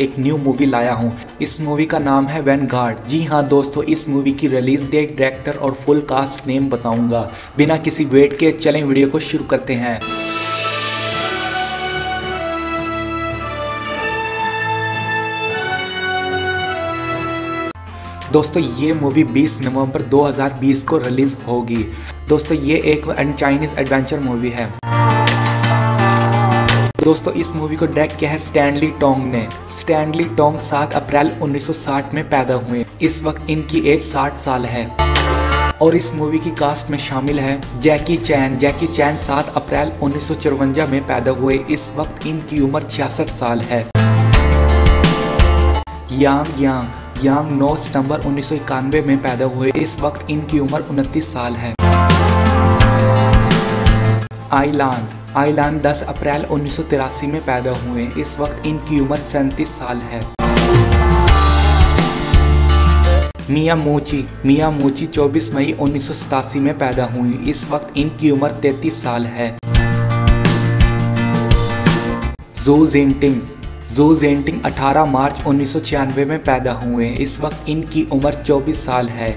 एक new movie लाया हूँ। इस मूवी का नाम है वैन जी हाँ दोस्तों, इस मूवी की रिलीज़ डेट डायरेक्टर और फुल कास्ट नेम बताऊँगा। बिना किसी वेट के चलें वीडियो को शुरू करते हैं। दोस्तों, ये मूवी 20 नवंबर 2020 को रिलीज़ होगी। दोस्तों, ये एक चाइनीज़ एडवेंचर मूवी है। दोस्तों, इस मूवी को डायरेक्ट किया है स्टैनली टोंग ने। स्टैनली टोंग 7 अप्रैल 1960 में पैदा हुए। इस वक्त इनकी एज 60 साल है। और इस मूवी की कास्ट में शामिल है जैकी चैन जैकी चैन 7 अप्रैल उन्नीस में पैदा हुए। इस वक्त इनकी उम्र छियासठ साल है। यांग यांग यांग 9 सितंबर उन्नीस सौ इक्यानवे में पैदा हुए। इस वक्त इनकी उम्र उनतीस साल है। आईलान आईलान 10 अप्रैल उन्नीस सौ तिरासी में पैदा हुए। इस वक्त इनकी उम्र सैंतीस साल है। मिया मोची मिया मोची 24 मई उन्नीस सौ सतासी में पैदा हुई। इस वक्त इनकी उम्र 33 साल है। जो जेंटिंग जो जेंटिंग 18 मार्च उन्नीस सौ छियानवे में पैदा हुए। इस वक्त इनकी उम्र 24 साल है।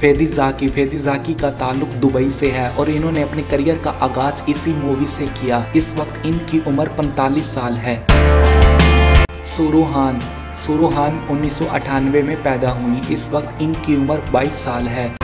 फेदी जाकी फेदी जाकी का ताल्लुक दुबई से है और इन्होंने अपने करियर का आगाज़ इसी मूवी से किया। इस वक्त इनकी उम्र 45 साल है। सुरुहान सुरुहान उन्नीस सौ अठानवे में पैदा हुई। इस वक्त इनकी उम्र 22 साल है।